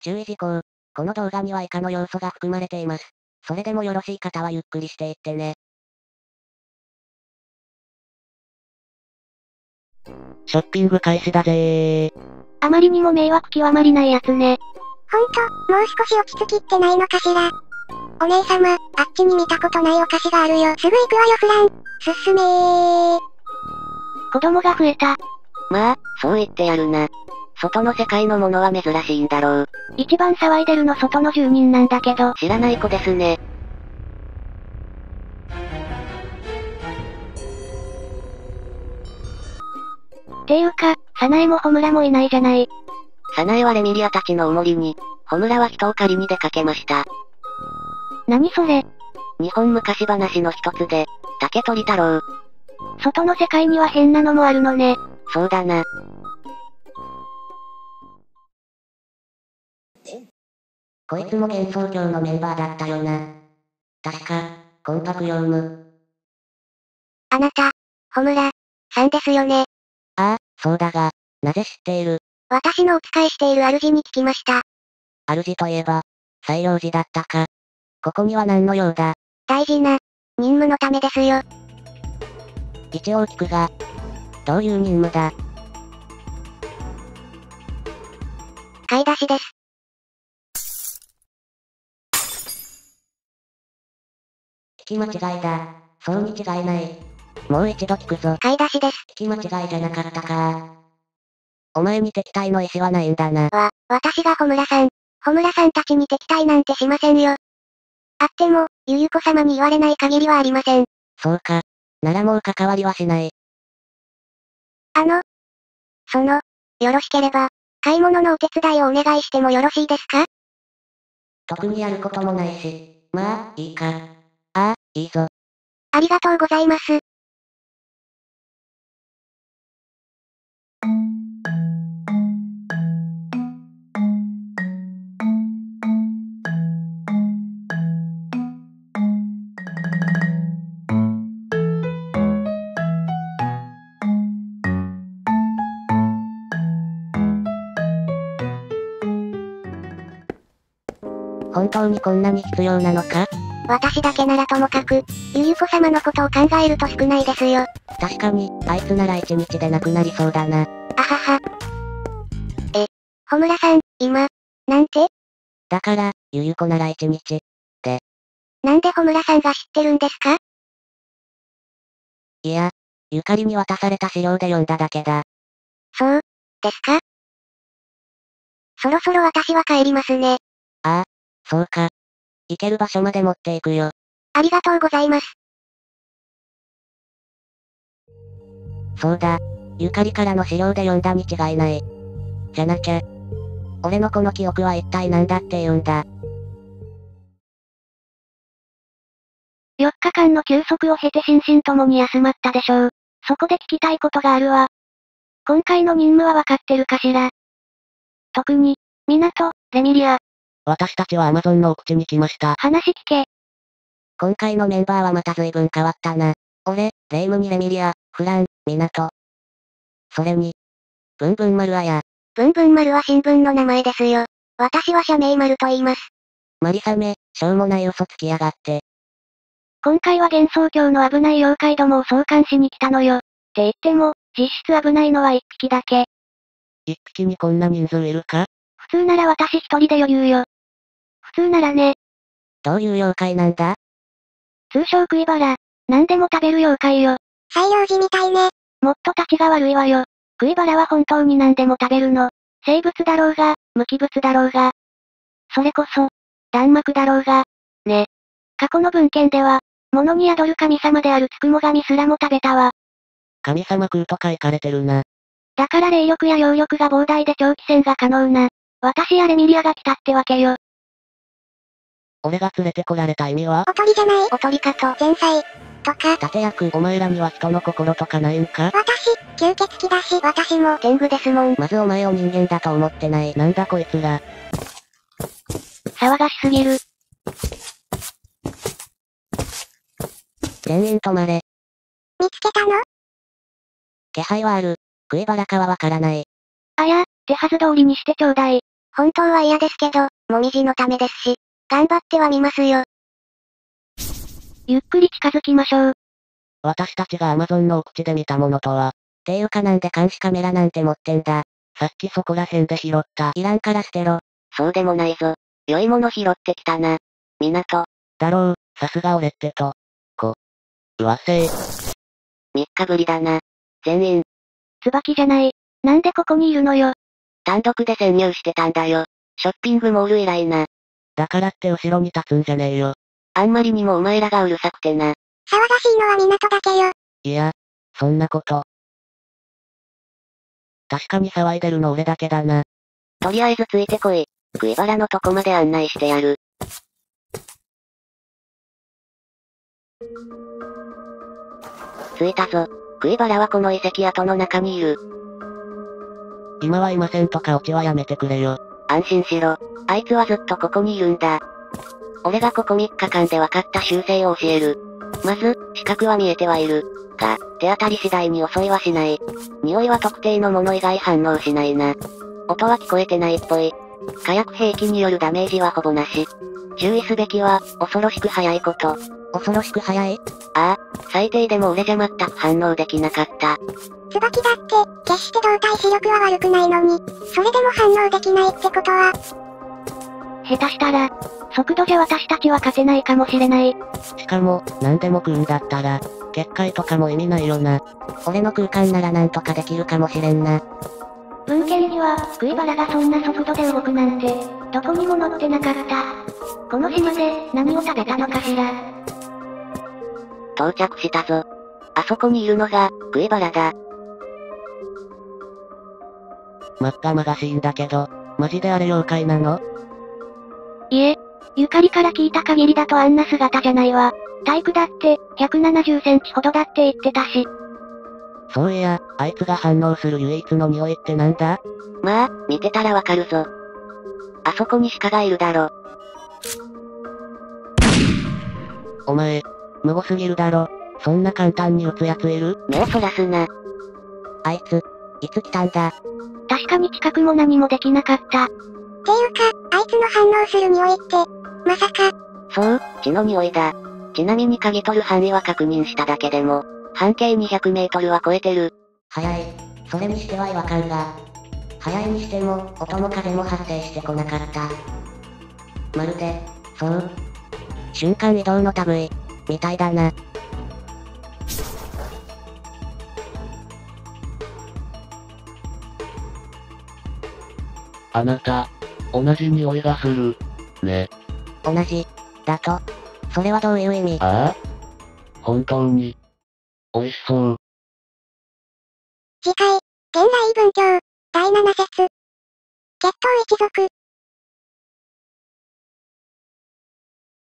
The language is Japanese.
注意事項。この動画には以下の要素が含まれています。それでもよろしい方はゆっくりしていってね。ショッピング開始だぜー。あまりにも迷惑極まりないやつね。ほんと、もう少し落ち着きってないのかしら。お姉様、あっちに見たことないお菓子があるよ。すぐ行くわよフラン。すすめー。子供が増えた。まあ、そう言ってやるな。外の世界のものは珍しいんだろう。一番騒いでるの外の住人なんだけど。知らない子ですね。ていうか、サナエもホムラもいないじゃない。サナエはレミリアたちのおもりに、ホムラは人を借りに出かけました。何それ日本昔話の一つで、竹取太郎。外の世界には変なのもあるのね。そうだな。こいつも幻想郷のメンバーだったよな。確か、コンパクヨウム。あなた、ホムラ、さんですよね。ああ、そうだが、なぜ知っている？私のお使いしている主に聞きました。主といえば、採用時だったか。ここには何の用だ？大事な、任務のためですよ。一応聞くが、どういう任務だ？買い出しです。聞き間違いだ。そうに違いない。もう一度聞くぞ。買い出しです。聞き間違いじゃなかったか。お前に敵対の意思はないんだな。わ、私がホムラさん。ホムラさんたちに敵対なんてしませんよ。あっても、ゆゆこ様に言われない限りはありません。そうか。ならもう関わりはしない。あの、その、よろしければ、買い物のお手伝いをお願いしてもよろしいですか？特にやることもないし。まあ、いいか。いいぞ。ありがとうございます。本当にこんなに必要なのか？私だけならともかく、ゆゆこ様のことを考えると少ないですよ。確かに、あいつなら一日でなくなりそうだな。あはは。え、ホムラさん、今、なんて？だから、ゆゆこなら一日。なんでホムラさんが知ってるんですか？いや、ゆかりに渡された資料で読んだだけだ。そう、ですか？そろそろ私は帰りますね。ああ、そうか。行ける場所まで持っていくよ。ありがとうございます。そうだ。ゆかりからの資料で読んだに違いない。じゃなきゃ。俺のこの記憶は一体何だって言うんだ。4日間の休息を経て心身ともに休まったでしょう。そこで聞きたいことがあるわ。今回の任務はわかってるかしら特に、港、レミリア、私たちはアマゾンの奥地に来ました。話聞け。今回のメンバーはまた随分変わったな。俺、レイムにレミリア、フラン、港。それに、ブンブン丸あや、ブンブン丸は新聞の名前ですよ。私は社名丸と言います。マリサメ、しょうもない嘘つきやがって。今回は幻想郷の危ない妖怪どもを送還しに来たのよ。って言っても、実質危ないのは一匹だけ。一匹にこんな人数いるか？普通なら私一人で余裕よ。普通ならね、どういう妖怪なんだ？通称食いバラ。何でも食べる妖怪よ。採用時みたいね。もっと立ちが悪いわよ。食いバラは本当に何でも食べるの。生物だろうが、無機物だろうが。それこそ、弾幕だろうが。ね。過去の文献では、物に宿る神様であるつくも神すらも食べたわ。神様食うと書かれてるな。だから霊力や揚力が膨大で長期戦が可能な。私やレミリアが来たってわけよ。俺が連れてこられた意味は？おとりじゃない。おとりかと、前菜。とか、立役、お前らには人の心とかないんか？私、吸血鬼だし、私も天狗ですもん。まずお前を人間だと思ってない。なんだこいつら。騒がしすぎる。全員止まれ。見つけたの？気配はある。食いバラかはわからない。あや、手はず通りにしてちょうだい。本当は嫌ですけど、もみじのためですし、頑張ってはみますよ。ゆっくり近づきましょう。私たちが Amazon の奥地で見たものとは。ていうかなんで監視カメラなんて持ってんだ。さっきそこら辺で拾った。いらんから捨てろ。そうでもないぞ。良いもの拾ってきたな。港。だろう、さすが俺ってと。こ。うわせい。3日ぶりだな。全員、椿じゃない。なんでここにいるのよ。単独で潜入してたんだよ。ショッピングモール以来な。だからって後ろに立つんじゃねえよ。あんまりにもお前らがうるさくてな。騒がしいのは港だけよ。いや、そんなこと。確かに騒いでるの俺だけだな。とりあえずついてこい。食い腹のとこまで案内してやる。着いたぞ。食い腹はこの遺跡跡の中にいる。今はいませんとかオチはやめてくれよ。安心しろ。あいつはずっとここにいるんだ。俺がここ3日間で分かった習性を教える。まず、視覚は見えてはいる。が、手当たり次第に襲いはしない。匂いは特定のもの以外反応しないな。音は聞こえてないっぽい。火薬兵器によるダメージはほぼなし。注意すべきは、恐ろしく早いこと。恐ろしく早いああ、最低でも俺じゃ全く反応できなかった。椿だって、決して動体視力は悪くないのに、それでも反応できないってことは、下手したら、速度じゃ私たちは勝てないかもしれない。しかも、何でも食うんだったら、結界とかも意味ないよな。俺の空間ならなんとかできるかもしれんな。文献には、食い腹がそんな速度で動くなんて、どこにも載ってなかった。この島で、何を食べたのかしら。到着したぞ。あそこにいるのが、食い腹だ。真っ赤まがしいんだけど、マジであれ妖怪なの？いえ、ゆかりから聞いた限りだとあんな姿じゃないわ。体育だって、170センチほどだって言ってたし。そういや、あいつが反応する唯一の匂いってなんだ？まあ、見てたらわかるぞ。あそこに鹿がいるだろ。お前、無謀すぎるだろ。そんな簡単に撃つやついる？目をそらすな。あいつ、いつ来たんだ？確かに近くも何もできなかった。っていうか、あいつの反応する匂いって、まさか、そう、血の匂いだ。ちなみに鍵取る範囲は確認しただけでも、半径200メートルは超えてる。早い。それにしては違和感が。早いにしても、音も風も発生してこなかった。まるで、そう。瞬間移動の類、みたいだな。あなた、同じ匂いがする。ね。同じ、だと。それはどういう意味？ああ？本当に。美味しそう。次回、現代文教、第7節。血統一族、